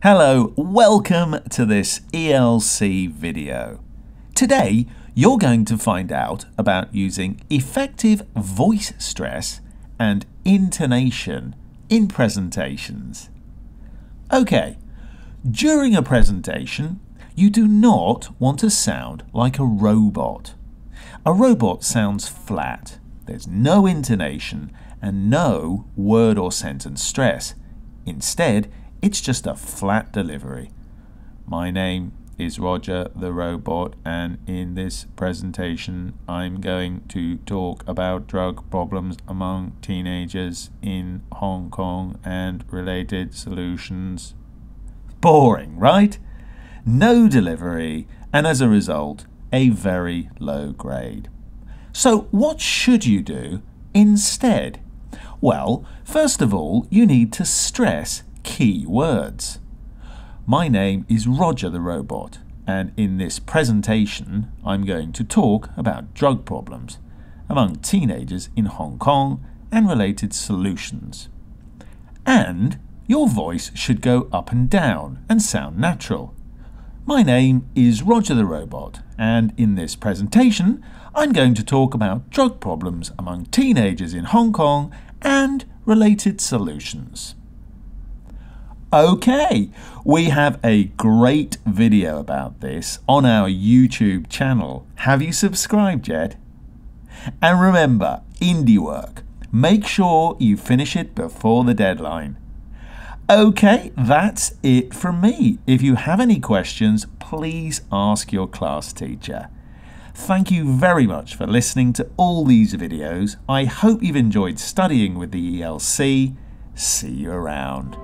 Hello, welcome to this ELC video. Today, you're going to find out about using effective voice stress and intonation in presentations. Okay, during a presentation, you do not want to sound like a robot. A robot sounds flat. There's no intonation and no word or sentence stress. Instead, it's just a flat delivery. My name is Roger the Robot, and in this presentation, I'm going to talk about drug problems among teenagers in Hong Kong and related solutions. Boring, right? No delivery, and as a result, a very low grade. So, what should you do instead? Well, first of all, you need to stress key words. My name is Roger the Robot, and in this presentation, I'm going to talk about drug problems among teenagers in Hong Kong and related solutions. And your voice should go up and down and sound natural. My name is Roger the Robot, and in this presentation, I'm going to talk about drug problems among teenagers in Hong Kong and related solutions. Okay, we have a great video about this on our YouTube channel. Have you subscribed yet? And remember, indie work, make sure you finish it before the deadline. Okay, that's it from me. If you have any questions, please ask your class teacher. Thank you very much for listening to all these videos. I hope you've enjoyed studying with the ELC. See you around.